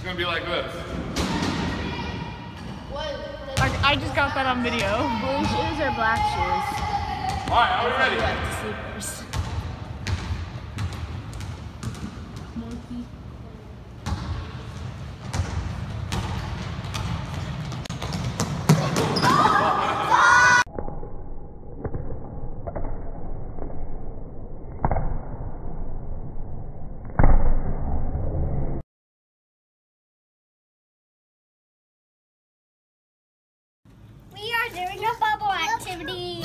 It's gonna be like this. I, I just got that on video. Blue shoes or black shoes? All right, are we ready? Doing a bubble activity.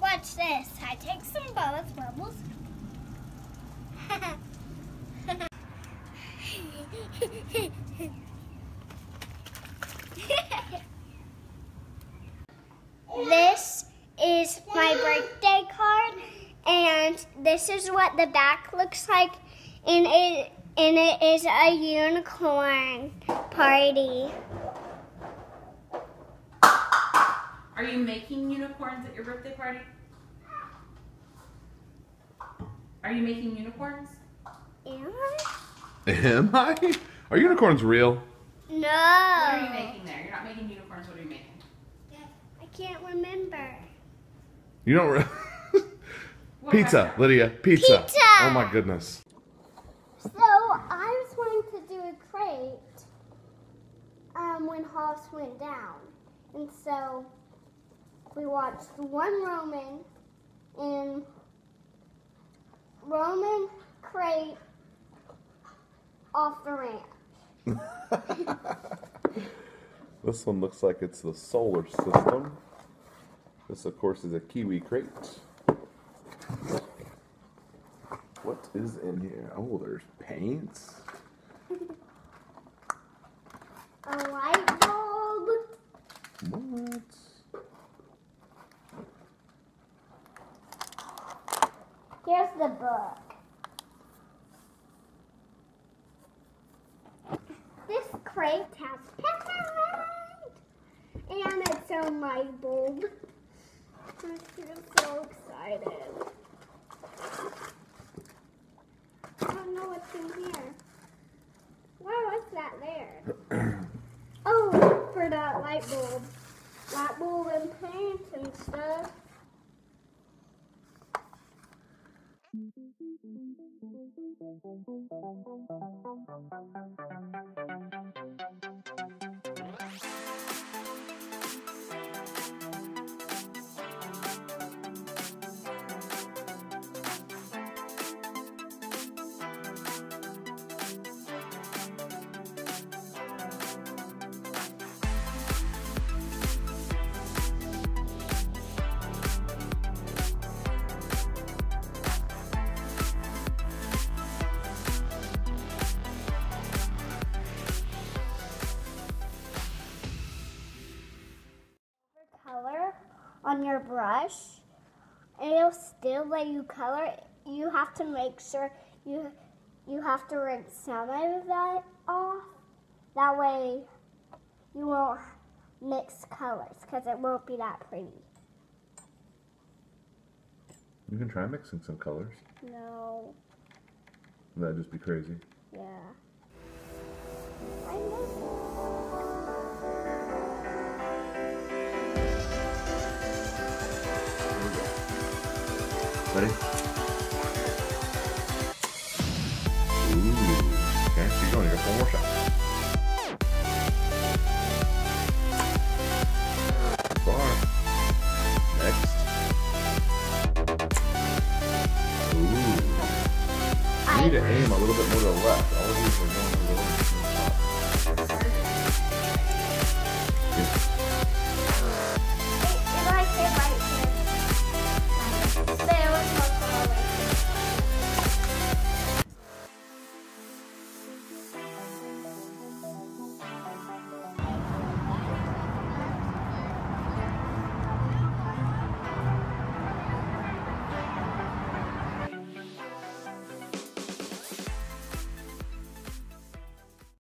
Watch this. I take some bubbles, bubbles. this is my birthday and this is what the back looks like, and it and it is a unicorn party. Are you making unicorns at your birthday party? Are you making unicorns? Am I? Am I? Are unicorns real? No. What are you making there? You're not making unicorns. What are you making? I can't remember. You don't. Re- What pizza? Lydia. Pizza. Pizza. Oh my goodness. So I was wanting to do a crate um, when Hoss went down, and so we watched one Roman and Roman crate off the ranch. This one looks like it's the solar system. This, of course, is a kiwi crate. What is in here? Oh, there's paints. A light bulb. What? Here's the book. This crate has peppermint and its own light bulb. I feel so excited. I don't know what's in here. Why was that there? oh, for that light bulb. Light bulb and paint and stuff. color on your brush and it'll still let you color. You have to make sure you you have to rinse some of that off. That way you won't mix colors because it won't be that pretty. You can try mixing some colors. no. That'd just be crazy. yeah Ready? Ooh. Okay, going. You got more. Next. Ooh. Need to aim a little bit more to the left.